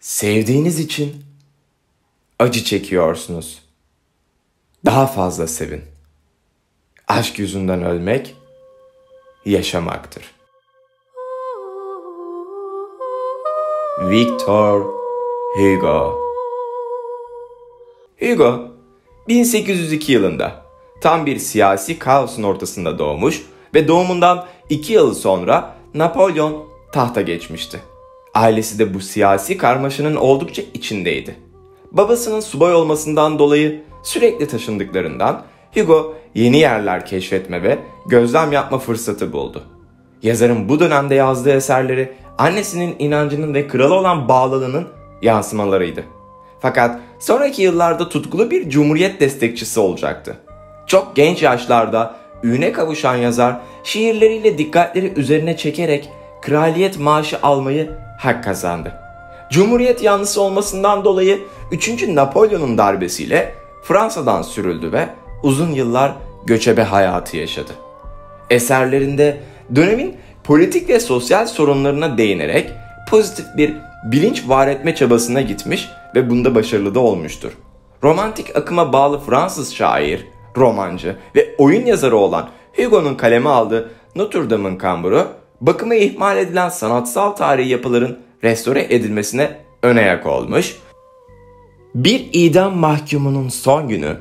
Sevdiğiniz için acı çekiyorsunuz. Daha fazla sevin. Aşk yüzünden ölmek yaşamaktır. Victor Hugo Hugo 1802 yılında tam bir siyasi kaosun ortasında doğmuş ve doğumundan 2 yıl sonra Napolyon tahta geçmişti. Ailesi de bu siyasi karmaşanın oldukça içindeydi. Babasının subay olmasından dolayı sürekli taşındıklarından Hugo yeni yerler keşfetme ve gözlem yapma fırsatı buldu. Yazarın bu dönemde yazdığı eserleri annesinin inancının ve krala olan bağlılığının yansımalarıydı. Fakat sonraki yıllarda tutkulu bir cumhuriyet destekçisi olacaktı. Çok genç yaşlarda üne kavuşan yazar şiirleriyle dikkatleri üzerine çekerek kraliyet maaşı almayı hak kazandı. Cumhuriyet yanlısı olmasından dolayı 3. Napolyon'un darbesiyle Fransa'dan sürüldü ve uzun yıllar göçebe hayatı yaşadı. Eserlerinde dönemin politik ve sosyal sorunlarına değinerek pozitif bir bilinç var etme çabasına gitmiş ve bunda başarılı da olmuştur. Romantik akıma bağlı Fransız şair, romancı ve oyun yazarı olan Hugo'nun kaleme aldığı Notre Dame'ın kamburu, bakımı ihmal edilen sanatsal tarihi yapıların restore edilmesine ön ayak olmuş. Bir idam mahkumunun son günü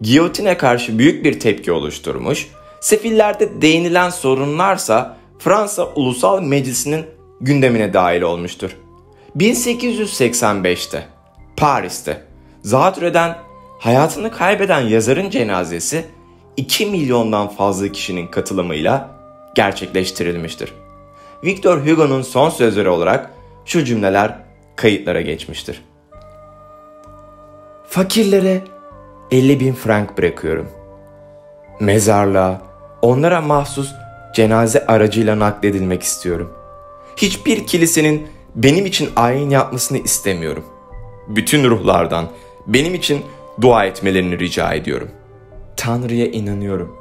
giyotine karşı büyük bir tepki oluşturmuş. Sefillerde değinilen sorunlarsa Fransa Ulusal Meclisi'nin gündemine dahil olmuştur. 1885'te Paris'te zatürreden hayatını kaybeden yazarın cenazesi 2 milyondan fazla kişinin katılımıyla gerçekleştirilmiştir. Victor Hugo'nun son sözleri olarak şu cümleler kayıtlara geçmiştir. Fakirlere 50 bin frank bırakıyorum. Mezarlığa onlara mahsus cenaze aracıyla nakledilmek istiyorum. Hiçbir kilisenin benim için ayin yapmasını istemiyorum. Bütün ruhlardan benim için dua etmelerini rica ediyorum. Tanrı'ya inanıyorum.